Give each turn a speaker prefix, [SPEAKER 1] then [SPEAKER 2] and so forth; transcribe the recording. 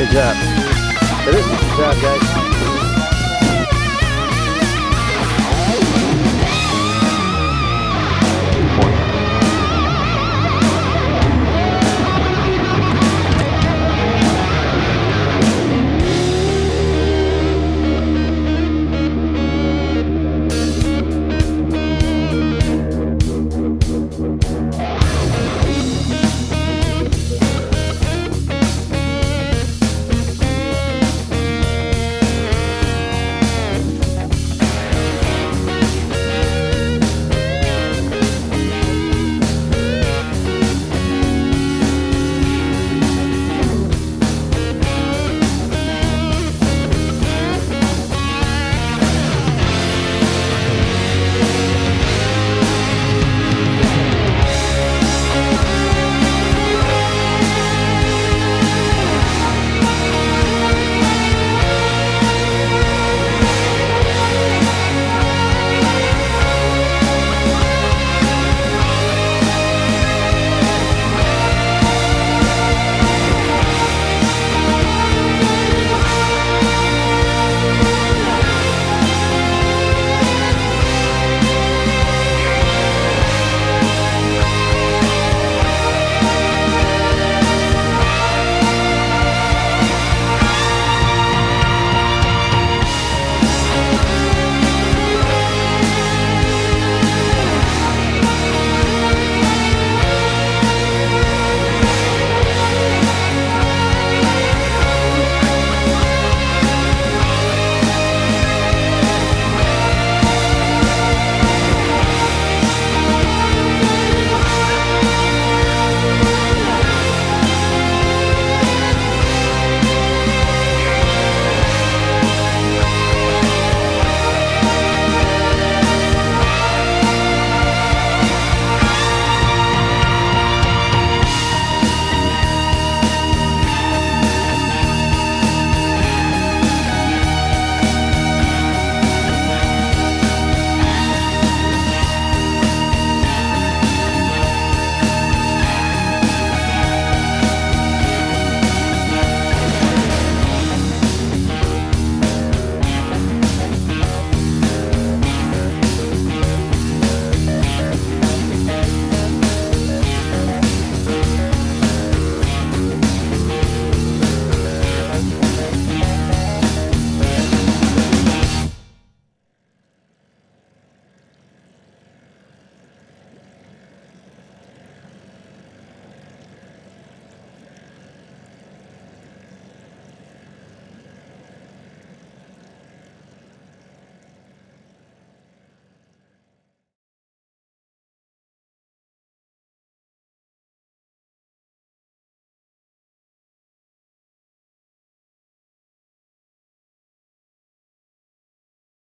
[SPEAKER 1] Good job. Good job, guys.